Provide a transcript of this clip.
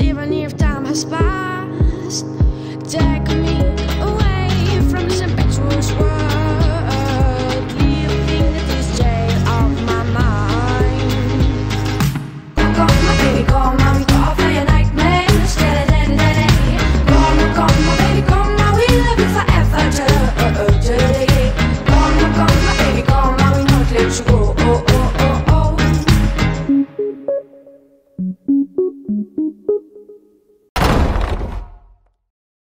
even if time has passed. Take